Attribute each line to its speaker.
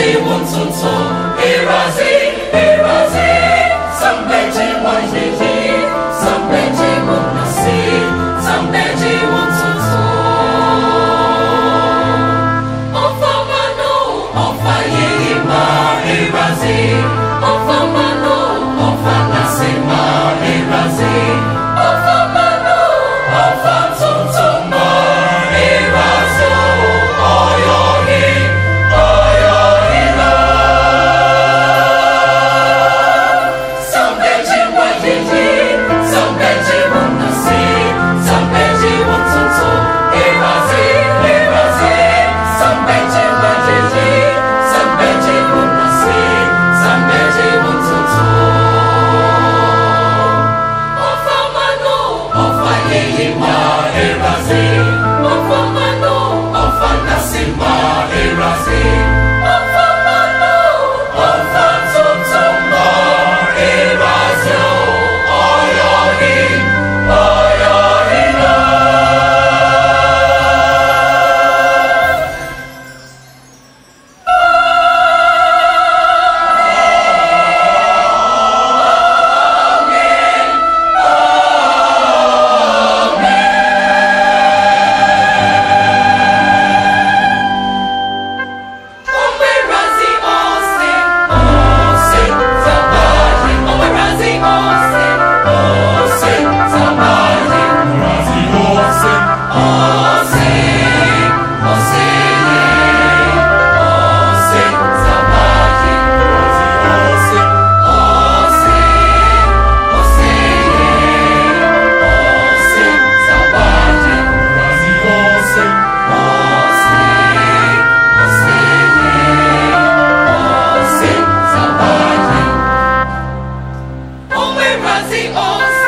Speaker 1: sie uns und so. mercy, oh.